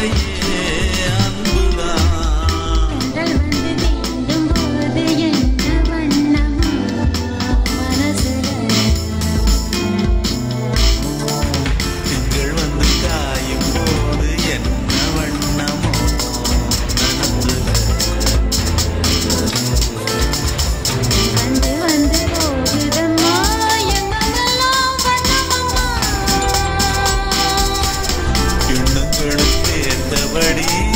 the years. எண்ணங்களுக்கு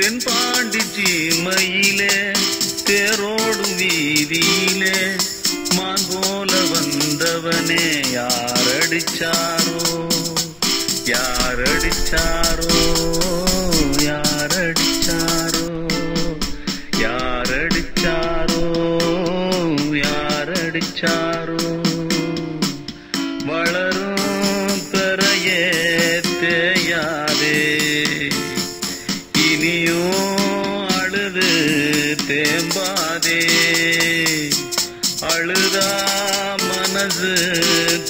தென்பாண்டி சீமையிலே தேரோடும் வீதியிலே மான் போல வந்தவனே யாரடிச்சாரோ? யாரடிச்சாரோ? யாரடிச்சாரோ? யாரடிச்சாரோ? யாரடிச்சாரோ? வளரும் பெறையே தேயாதே தேம்பாதே அழுதா மனசு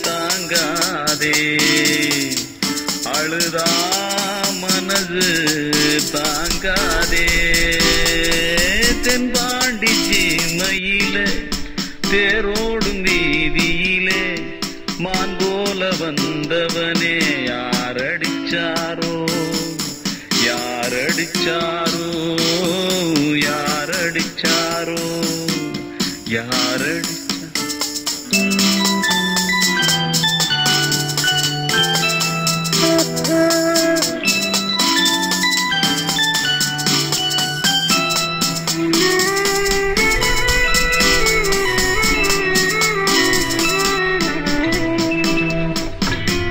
தாங்காதே. அழுதா மனசு தாங்காதே. தென்பாண்டி சீமையில தேரோடும் வீதியிலே மான் போல வந்தவனே யாரடிச்சாரோ? யாரடிச்சாரோ யாரடிச்ச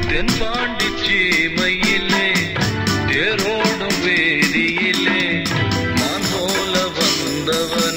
தென்பாண்டி சீமையிலே தேரோடும் வேதியிலே நான் போல வந்தவர்.